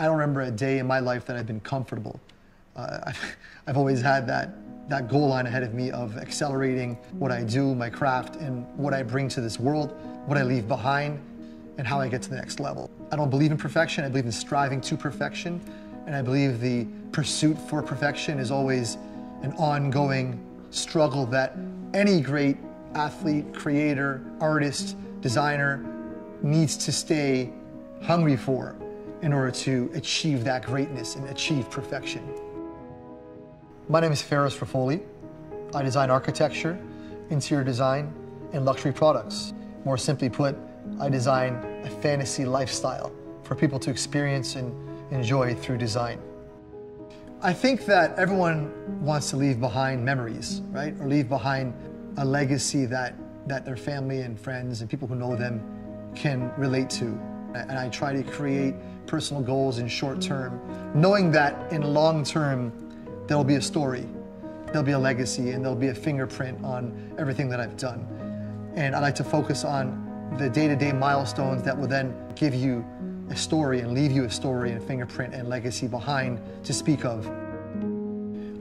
I don't remember a day in my life that I've been comfortable. Uh, I've, I've always had that, that goal line ahead of me of accelerating what I do, my craft, and what I bring to this world, what I leave behind, and how I get to the next level. I don't believe in perfection, I believe in striving to perfection, and I believe the pursuit for perfection is always an ongoing struggle that any great athlete, creator, artist, designer needs to stay hungry for in order to achieve that greatness and achieve perfection. My name is Ferris Rafauli. I design architecture, interior design, and luxury products. More simply put, I design a fantasy lifestyle for people to experience and enjoy through design. I think that everyone wants to leave behind memories, right? Or leave behind a legacy that, that their family and friends and people who know them can relate to and I try to create personal goals in short term, knowing that in long term, there'll be a story, there'll be a legacy, and there'll be a fingerprint on everything that I've done. And I like to focus on the day to day milestones that will then give you a story and leave you a story and fingerprint and legacy behind to speak of.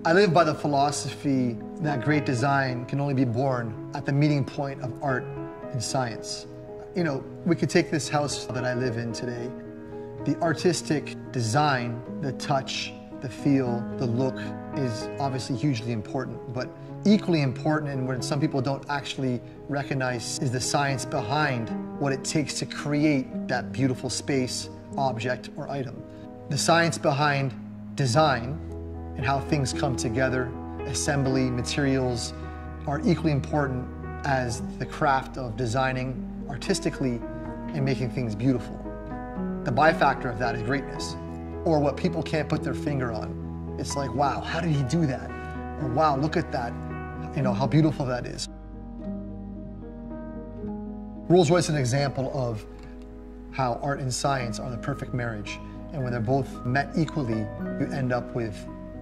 I live by the philosophy that great design can only be born at the meeting point of art and science. You know, we could take this house that I live in today. The artistic design, the touch, the feel, the look is obviously hugely important, but equally important and what some people don't actually recognize is the science behind what it takes to create that beautiful space, object, or item. The science behind design and how things come together, assembly, materials, are equally important as the craft of designing artistically and making things beautiful. The byfactor of that is greatness, or what people can't put their finger on. It's like, wow, how did he do that? Or wow, look at that, you know, how beautiful that is. Rolls-Royce is an example of how art and science are the perfect marriage. And when they're both met equally, you end up with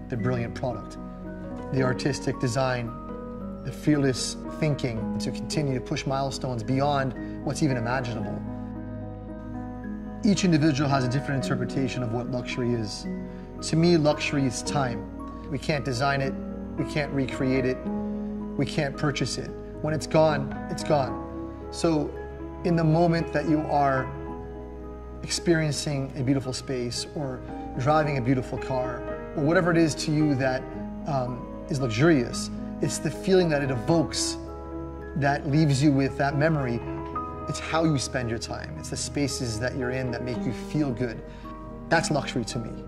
the brilliant product. The artistic design the fearless thinking to continue to push milestones beyond what's even imaginable. Each individual has a different interpretation of what luxury is. To me, luxury is time. We can't design it, we can't recreate it, we can't purchase it. When it's gone, it's gone. So, in the moment that you are experiencing a beautiful space or driving a beautiful car or whatever it is to you that um, is luxurious, it's the feeling that it evokes that leaves you with that memory. It's how you spend your time. It's the spaces that you're in that make you feel good. That's luxury to me.